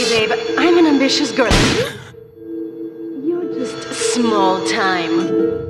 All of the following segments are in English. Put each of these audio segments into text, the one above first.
Liberty, babe. I'm an ambitious girl. You're just small time.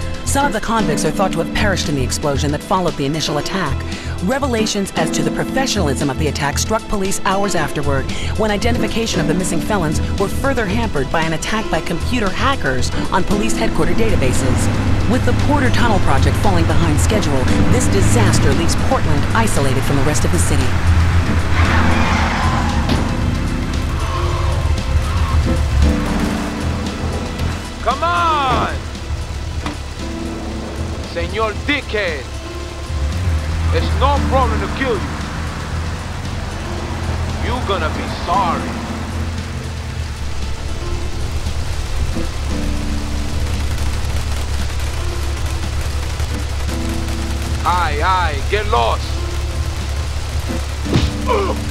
Some of the convicts are thought to have perished in the explosion that followed the initial attack. Revelations as to the professionalism of the attack struck police hours afterward, when identification of the missing felons were further hampered by an attack by computer hackers on police headquarters databases. With the Porter Tunnel project falling behind schedule, this disaster leaves Portland isolated from the rest of the city. Come on! Senor Dickhead! It's no problem to kill you. You're gonna be sorry. Aye, aye, get lost. I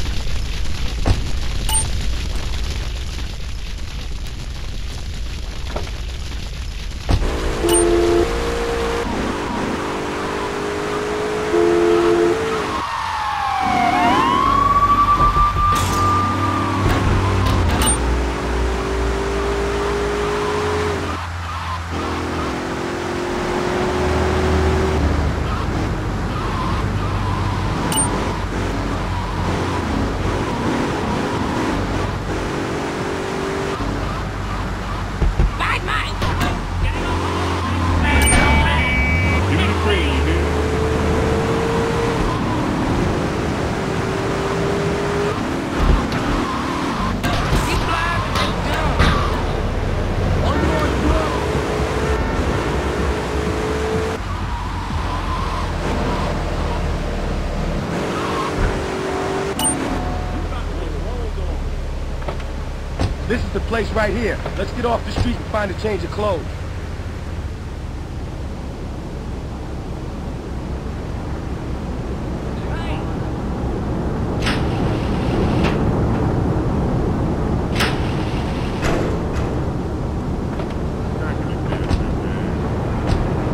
This is the place right here. Let's get off the street and find a change of clothes.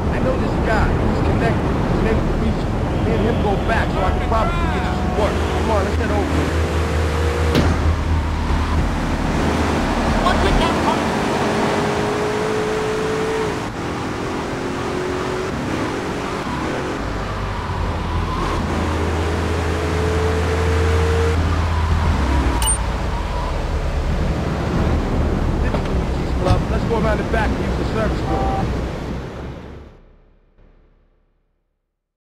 I know this guy. He's connected. His name's Dimitri. Me and him go back, so I can probably get you some work. Come on, let's head over. Around the back and use the service door.